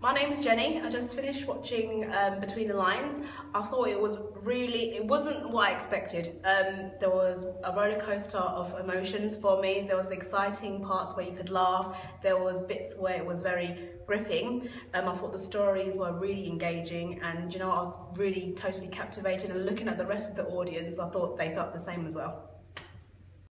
My name is Jenny. I just finished watching um, Between the Lines. I thought it was really, it wasn't what I expected. Um, there was a roller coaster of emotions for me. There was exciting parts where you could laugh. There was bits where it was very gripping. Um, I thought the stories were really engaging and you know, I was really totally captivated and looking at the rest of the audience, I thought they felt the same as well.